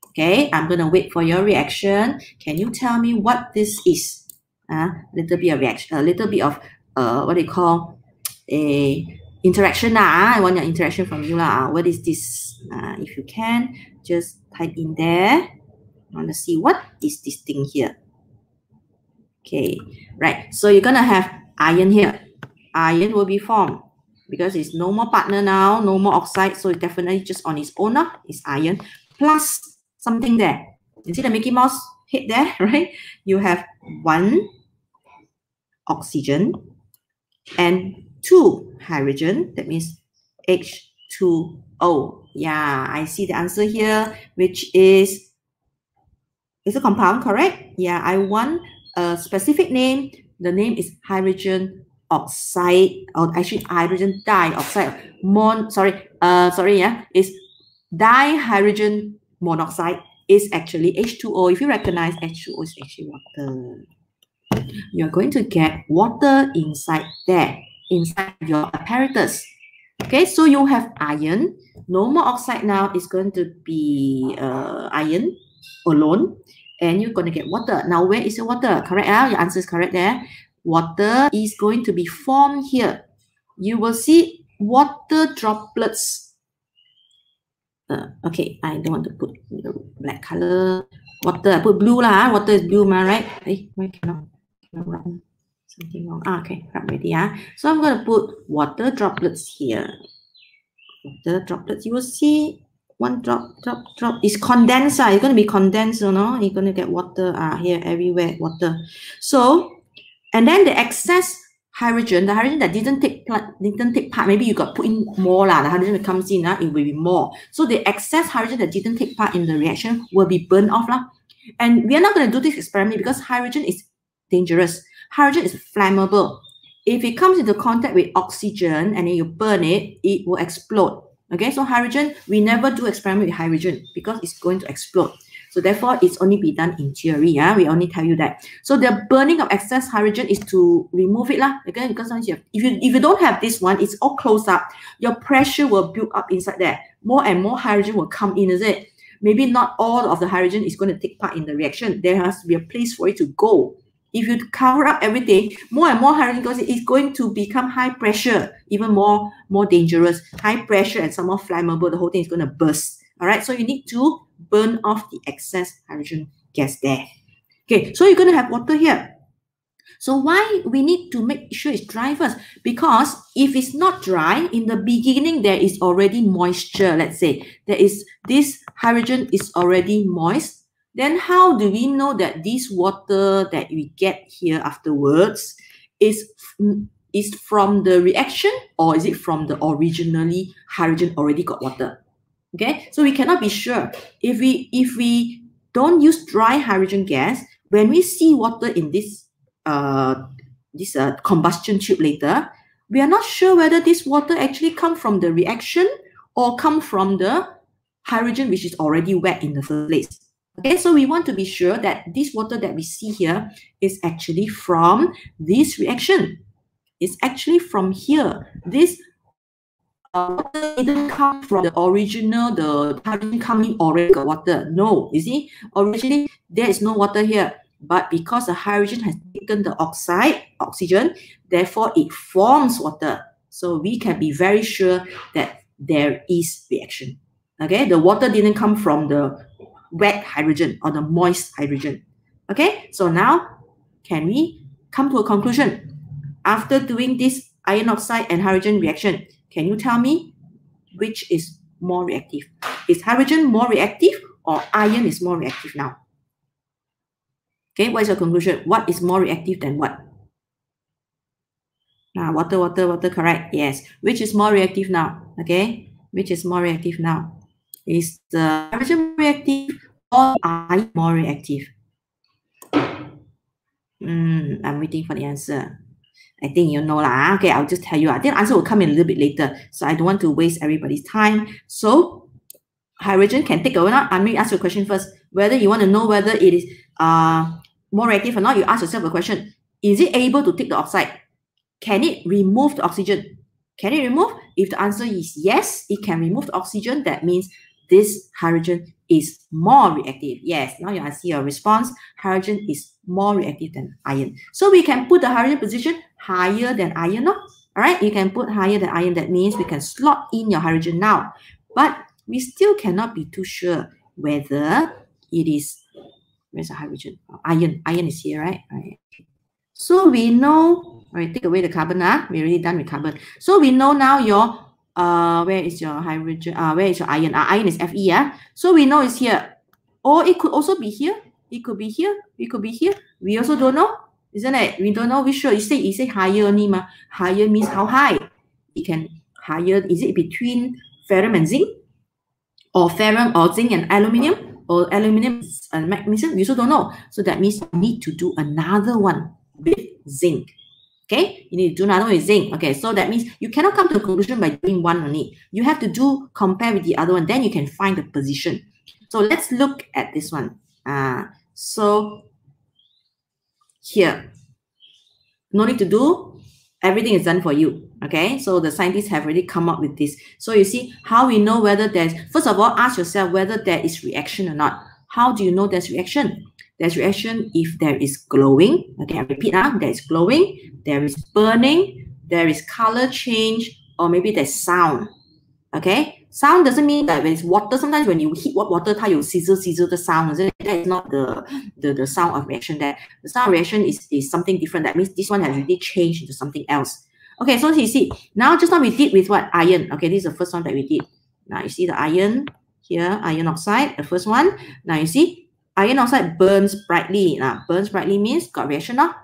Okay, I'm going to wait for your reaction. Can you tell me what this is? A uh, little bit of reaction, a little bit of uh, what do you call a interaction. Uh, I want your interaction from you. Uh. What is this? Uh, if you can, just type in there. I want to see what is this thing here. Okay, right. So you're going to have iron here iron will be formed because it's no more partner now, no more oxide, so it's definitely just on its own, uh, it's iron, plus something there. You see the Mickey Mouse head there, [laughs] right? You have one oxygen and two hydrogen, that means H2O. Yeah, I see the answer here, which is, is a compound, correct? Yeah, I want a specific name. The name is hydrogen oxide or actually hydrogen dioxide mon sorry uh sorry yeah is dihydrogen monoxide is actually H2O. If you recognize H2O is actually water, you're going to get water inside there, inside your apparatus. Okay, so you have iron. No more oxide now It's going to be uh, iron alone. And you're going to get water. Now, where is the water? Correct? Uh? Your answer is correct there water is going to be formed here. You will see water droplets. Uh, okay, I don't want to put black color. Water, I put blue lah. Water is blue, ma, right? Hey, why cannot, cannot wrong? Something wrong. Ah, okay, right, ready. Ah. So I'm going to put water droplets here. Water droplets. You will see one drop, drop, drop. It's condensed. Ah. It's going to be condensed, you know. You're going to get water ah, here, everywhere, water. So and then the excess hydrogen, the hydrogen that didn't take didn't take part, maybe you got put in more lah. The hydrogen comes in, uh, it will be more. So the excess hydrogen that didn't take part in the reaction will be burned off lah. And we are not going to do this experiment because hydrogen is dangerous. Hydrogen is flammable. If it comes into contact with oxygen and then you burn it, it will explode. Okay, so hydrogen, we never do experiment with hydrogen because it's going to explode. So therefore, it's only be done in theory. Yeah, we only tell you that. So the burning of excess hydrogen is to remove it lah. Again, because you have, if you if you don't have this one, it's all closed up. Your pressure will build up inside there. More and more hydrogen will come in, is it? Maybe not all of the hydrogen is going to take part in the reaction. There has to be a place for it to go. If you cover up everything, more and more hydrogen goes, it's going to become high pressure, even more, more dangerous. High pressure and some more flammable, the whole thing is going to burst. All right, so you need to burn off the excess hydrogen gas there. Okay, so you're going to have water here. So why we need to make sure it's dry first? Because if it's not dry, in the beginning, there is already moisture, let's say. There is, this hydrogen is already moist. Then how do we know that this water that we get here afterwards is, is from the reaction or is it from the originally hydrogen already got water? Okay, so we cannot be sure. If we, if we don't use dry hydrogen gas, when we see water in this uh, this uh, combustion tube later, we are not sure whether this water actually come from the reaction or come from the hydrogen which is already wet in the first place. Okay, so we want to be sure that this water that we see here is actually from this reaction. It's actually from here. This water didn't come from the original, the hydrogen coming got water. No, you see, originally there is no water here. But because the hydrogen has taken the oxide, oxygen, therefore it forms water. So we can be very sure that there is reaction. Okay, the water didn't come from the wet hydrogen or the moist hydrogen. Okay, so now can we come to a conclusion? After doing this iron oxide and hydrogen reaction, can you tell me which is more reactive? Is hydrogen more reactive or iron is more reactive now? Okay, what is your conclusion? What is more reactive than what? Ah, water, water, water, correct. Yes. Which is more reactive now? Okay. Which is more reactive now? Is the hydrogen reactive or iron more reactive? Mm, I'm waiting for the answer. I think you know lah. Okay, I'll just tell you. I think answer will come in a little bit later. So I don't want to waste everybody's time. So hydrogen can take over now. I'm going to ask you a question first. Whether you want to know whether it is uh more reactive or not, you ask yourself a question. Is it able to take the oxide? Can it remove the oxygen? Can it remove? If the answer is yes, it can remove the oxygen. That means this hydrogen is more reactive. Yes, now you see your response. Hydrogen is more reactive than iron. So we can put the hydrogen position higher than iron. No? All right, you can put higher than iron. That means we can slot in your hydrogen now. But we still cannot be too sure whether it is Where's the hydrogen? Oh, iron. Iron is here, right? right? So we know, all right, take away the carbon. Ah, we're already done with carbon. So we know now your, uh, where is your hydrogen? Uh, where is your iron? Uh, iron is Fe, yeah? So we know it's here. Or it could also be here. It could be here. It could be here. We also don't know. Isn't it? We don't know which sure. You say you say higher only, ma. Higher means how high? It can higher. Is it between ferrum and zinc? Or ferrum or zinc and aluminium? or aluminum and magnesium, We also don't know. So that means you need to do another one with zinc. Okay, you need to do another one with zinc. Okay, so that means you cannot come to a conclusion by doing one only. You have to do compare with the other one, then you can find the position. So let's look at this one. Uh, so here, no need to do, everything is done for you. Okay, so the scientists have already come up with this. So you see how we know whether there's, first of all, ask yourself whether there is reaction or not. How do you know there's reaction? There's reaction if there is glowing. Okay, I repeat, uh, there is glowing, there is burning, there is color change, or maybe there's sound. Okay, sound doesn't mean that when it's water. Sometimes when you heat water, it will sizzle, sizzle the sound. That is not the, the, the sound of reaction there. The sound reaction is, is something different. That means this one has really changed into something else. Okay, so you see, now just now we did with what? Iron. Okay, this is the first one that we did. Now you see the iron here, iron oxide, the first one. Now you see, iron oxide burns brightly. Now, burns brightly means got reaction now.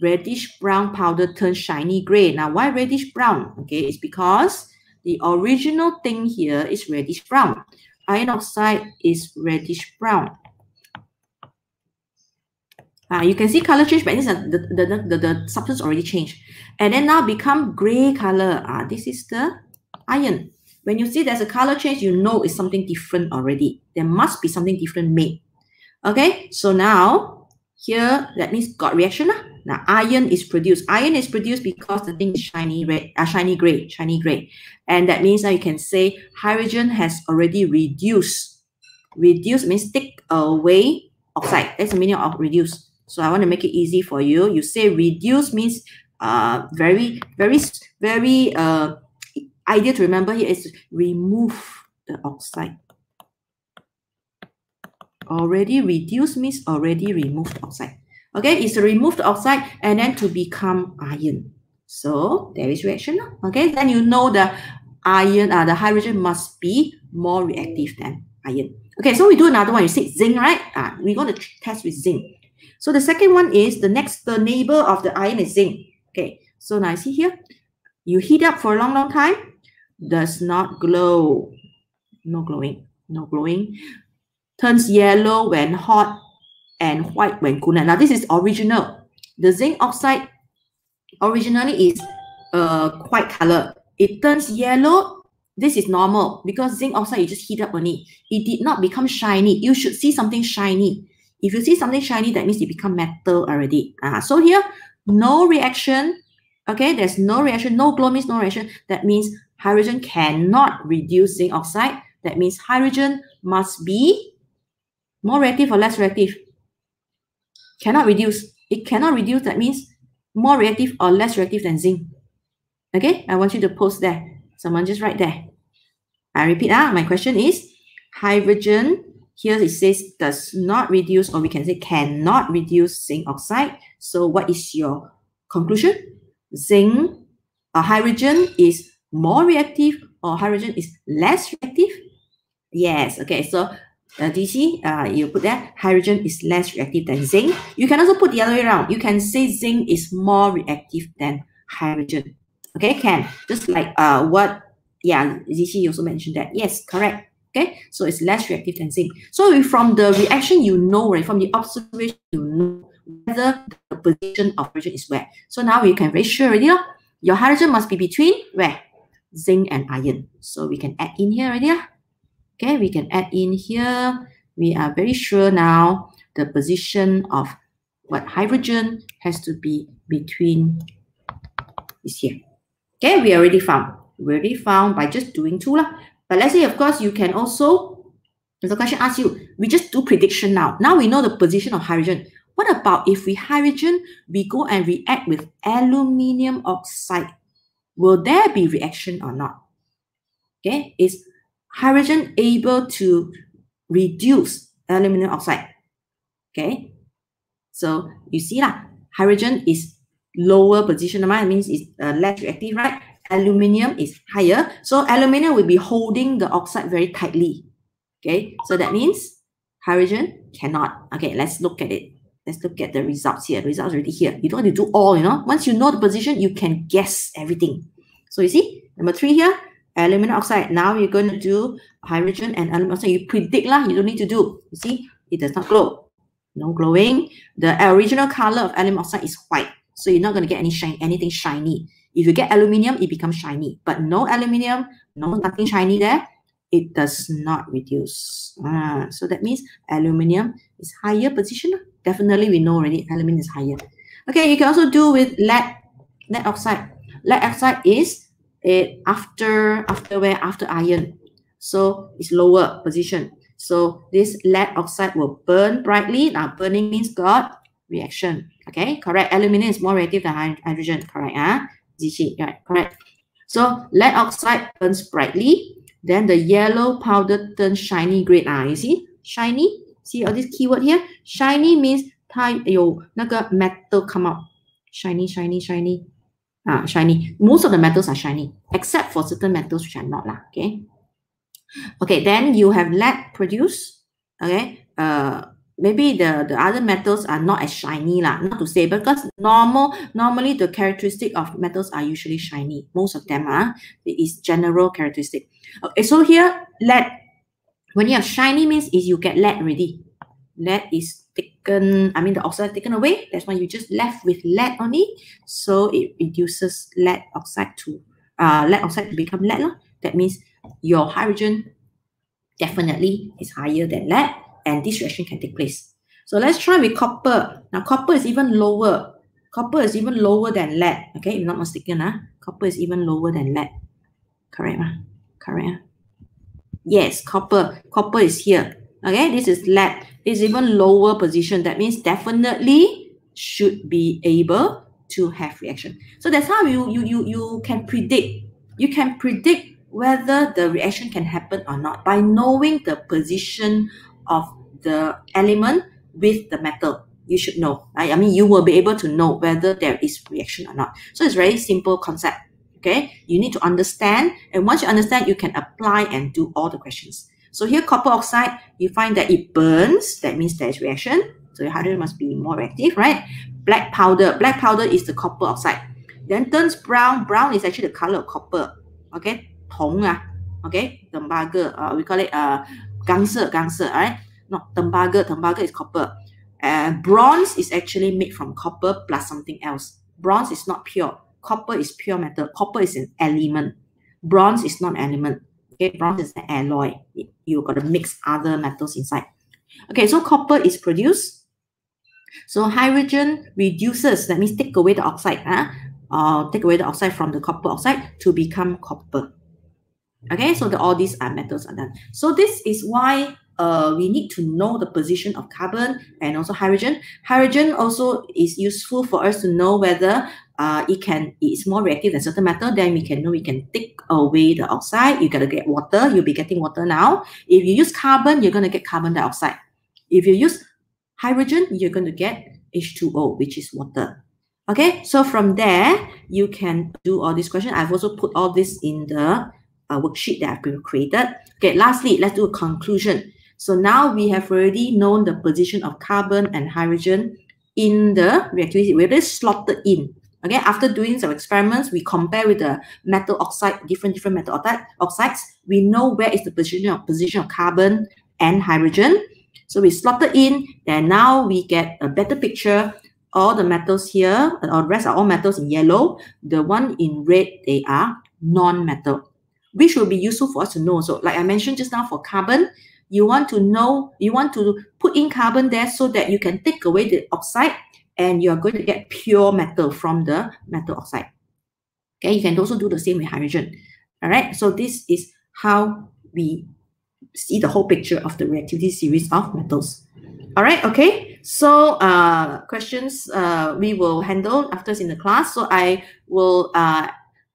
Reddish brown powder turns shiny gray. Now, why reddish brown? Okay, it's because the original thing here is reddish brown. Iron oxide is reddish brown. Uh, you can see color change, but this is the, the, the, the, substance already changed. And then now become gray color. Uh, this is the iron. When you see there's a color change, you know it's something different already. There must be something different made. Okay, so now here, that means got reaction. Uh. Now iron is produced. Iron is produced because the thing is shiny red, uh, shiny gray, shiny gray. And that means now you can say hydrogen has already reduced. Reduce means take away oxide. That's the meaning of reduce. So I want to make it easy for you. You say reduce means uh, very, very, very uh, idea to remember here is remove the oxide. Already reduce means already removed oxide. Okay, is to remove the oxide and then to become iron. So there is reaction. Okay, then you know the iron, uh, the hydrogen must be more reactive than iron. Okay, so we do another one. You see zinc, right? Uh, we're going to test with zinc. So the second one is the next, the neighbor of the iron is zinc. Okay, so now see here, you heat up for a long, long time, does not glow. No glowing, no glowing. Turns yellow when hot and white when cool. Now this is original. The zinc oxide originally is uh, white color. It turns yellow. This is normal because zinc oxide you just heat up only. It did not become shiny. You should see something shiny. If you see something shiny, that means it become metal already. Uh, so here, no reaction. Okay, there's no reaction. No glow means no reaction. That means hydrogen cannot reduce zinc oxide. That means hydrogen must be more reactive or less reactive. Cannot reduce. It cannot reduce. That means more reactive or less reactive than zinc. Okay, I want you to post there. Someone just write there. I repeat, ah, my question is hydrogen, here it says does not reduce, or we can say cannot reduce zinc oxide. So what is your conclusion? Zinc or hydrogen is more reactive or hydrogen is less reactive? Yes, okay, so uh, DC, uh, you put that hydrogen is less reactive than zinc. You can also put the other way around. You can say zinc is more reactive than hydrogen. Okay, can. Just like uh, what, yeah, DC also mentioned that. Yes, correct. Okay, so it's less reactive than zinc. So from the reaction, you know, right, from the observation, you know whether the position of hydrogen is where. So now we can very sure already. Your hydrogen must be between where? Zinc and iron. So we can add in here already. Okay, we can add in here. We are very sure now the position of what hydrogen has to be between is here. Okay, we already found. We already found by just doing two. Lah. But let's say, of course, you can also, if the question asks you, we just do prediction now. Now we know the position of hydrogen. What about if we hydrogen, we go and react with aluminium oxide? Will there be reaction or not? Okay, is hydrogen able to reduce aluminum oxide. Okay, so you see lah, hydrogen is lower position, it means it's uh, less reactive, right? Aluminium is higher, so aluminium will be holding the oxide very tightly. Okay, so that means hydrogen cannot. Okay, let's look at it. Let's look at the results here. The results already here. You don't have to do all, you know. Once you know the position, you can guess everything. So you see, number three here, aluminum oxide. Now you're going to do hydrogen and aluminum oxide. You predict lah. You don't need to do. You see, it does not glow. No glowing. The original color of aluminum oxide is white. So you're not going to get any shine, anything shiny. If you get aluminium, it becomes shiny. But no aluminium, no nothing shiny there, it does not reduce. Ah, so that means aluminium is higher position. Definitely we know already aluminium is higher. Okay, you can also do with lead, lead oxide. Lead oxide is it after after where after iron so it's lower position so this lead oxide will burn brightly now burning means got reaction okay correct aluminum is more reactive than hydrogen correct ah huh? right correct so lead oxide burns brightly then the yellow powder turns shiny green ah you see shiny see all this keyword here shiny means 它有那个 metal come out shiny shiny shiny uh, shiny. Most of the metals are shiny, except for certain metals which are not. Lah, okay. Okay, then you have lead produced. Okay. Uh, maybe the, the other metals are not as shiny, lah, not to say, because normal normally the characteristic of metals are usually shiny. Most of them are. It is general characteristic. Okay, so here lead. When you have shiny means is you get lead ready. Lead is taken, I mean the oxide taken away. That's why you just left with lead only. So it reduces lead oxide to uh, lead oxide to become lead. Lah. That means your hydrogen definitely is higher than lead and this reaction can take place. So let's try with copper. Now copper is even lower. Copper is even lower than lead. Okay, if not mistaken, huh? copper is even lower than lead. Correct, huh? Correct. Huh? Yes, copper. Copper is here. Okay, this is lead. It's even lower position. That means definitely should be able to have reaction. So that's how you you you you can predict. You can predict whether the reaction can happen or not by knowing the position of the element with the metal. you should know. I mean, you will be able to know whether there is reaction or not. So it's very simple concept. Okay, you need to understand, and once you understand, you can apply and do all the questions. So here copper oxide, you find that it burns. That means there's reaction. So your hydrogen must be more reactive, right? Black powder. Black powder is the copper oxide. Then turns brown. Brown is actually the color of copper. Okay? Tong, ah. Okay? Tembaga. Uh, we call it uh, gangsa, right? Not No, tembaga. Tembaga is copper. And uh, bronze is actually made from copper plus something else. Bronze is not pure. Copper is pure metal. Copper is an element. Bronze is not an element. Okay, bronze is an alloy. You got to mix other metals inside. Okay, so copper is produced. So hydrogen reduces, that means take away the oxide, huh? Uh, take away the oxide from the copper oxide to become copper. Okay, so the, all these are metals are done. So this is why uh, we need to know the position of carbon and also hydrogen. Hydrogen also is useful for us to know whether uh, it can it's more reactive than certain metal. Then we can know we can take away the oxide. You gotta get water. You'll be getting water now. If you use carbon, you're gonna get carbon dioxide. If you use hydrogen, you're gonna get H2O, which is water. Okay, so from there, you can do all these questions. I've also put all this in the uh, worksheet that I've been created. Okay, lastly, let's do a conclusion. So now we have already known the position of carbon and hydrogen in the reactivity. We're just slotted in. Okay, after doing some experiments, we compare with the metal oxide, different different metal oxides. We know where is the position of position of carbon and hydrogen. So we slotted in, and now we get a better picture. All the metals here, or the rest are all metals in yellow. The one in red, they are non-metal, which will be useful for us to know. So like I mentioned just now for carbon, you want to know, you want to put in carbon there so that you can take away the oxide and you're going to get pure metal from the metal oxide. Okay, you can also do the same with hydrogen. All right, so this is how we see the whole picture of the reactivity series of metals. All right, okay. So uh, questions uh, we will handle after in the class. So I will uh,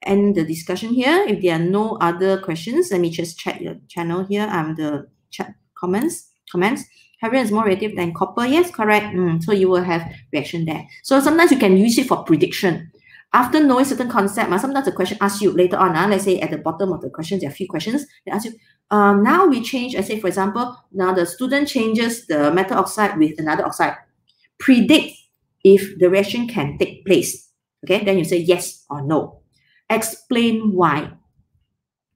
end the discussion here. If there are no other questions, let me just check your channel here. I'm the chat comments. Comments. Hydrogen is more reactive than copper. Yes, correct. Mm, so you will have reaction there. So sometimes you can use it for prediction. After knowing certain concept, uh, sometimes the question asks you later on, uh, let's say at the bottom of the questions, there are a few questions. They ask you, um, now we change, I say, for example, now the student changes the metal oxide with another oxide. Predict if the reaction can take place. Okay, then you say yes or no. Explain why.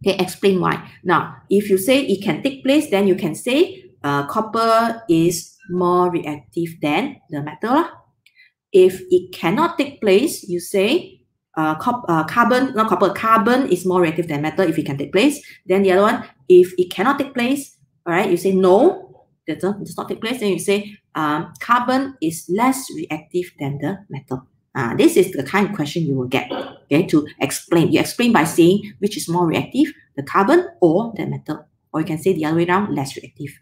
Okay, explain why. Now, if you say it can take place, then you can say uh, copper is more reactive than the metal. If it cannot take place, you say uh, uh, carbon, not copper, carbon is more reactive than metal if it can take place. Then the other one, if it cannot take place, all right, you say no, that does not take place. Then you say um, carbon is less reactive than the metal. Uh, this is the kind of question you will get, okay, to explain. You explain by saying which is more reactive, the carbon or the metal. Or you can say the other way around, less reactive.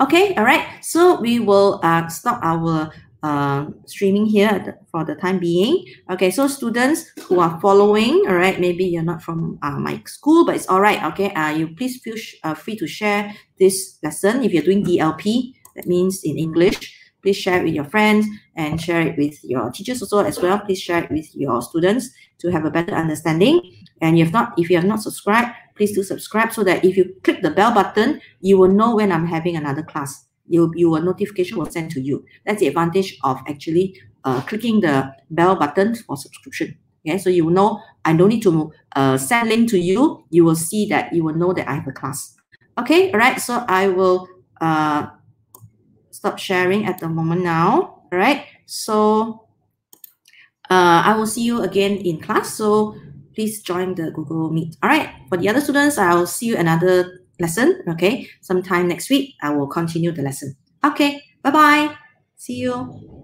Okay, all right. So we will uh, stop our uh, streaming here for the time being. Okay, so students who are following, all right, maybe you're not from uh, my school, but it's all right. Okay, uh, you please feel uh, free to share this lesson if you're doing DLP. That means in English please share it with your friends and share it with your teachers also as well. Please share it with your students to have a better understanding. And if not, if you have not subscribed, please do subscribe so that if you click the bell button, you will know when I'm having another class. You, your notification will send to you. That's the advantage of actually uh, clicking the bell button for subscription. Okay, so you know I don't need to uh, send link to you. You will see that you will know that I have a class. Okay, all right. So I will uh, stop sharing at the moment now. All right. So uh, I will see you again in class. So please join the Google Meet. All right. For the other students, I'll see you another lesson. Okay. Sometime next week, I will continue the lesson. Okay. Bye-bye. See you.